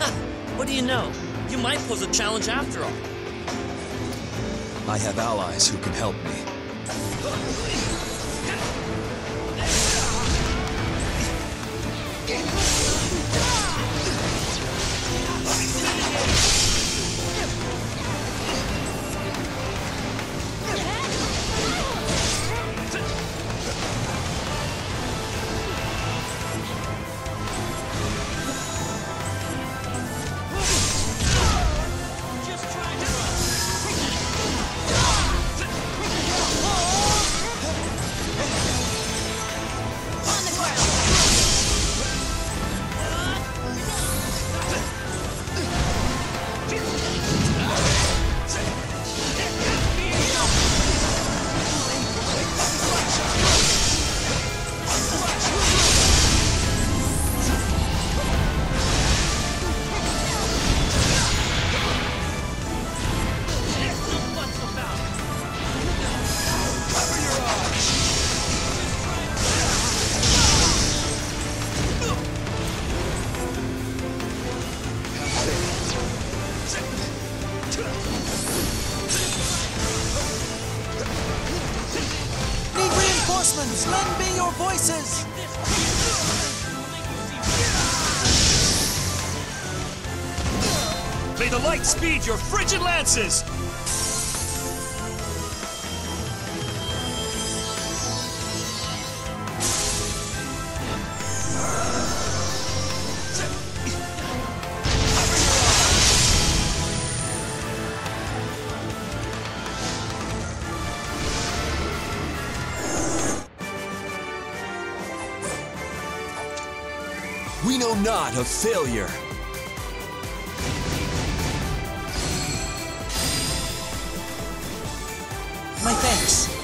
What do you know? You might pose a challenge after all. I have allies who can help me. reinforcements! Lend me your voices! May the light speed your frigid lances! We know not of failure. My thanks.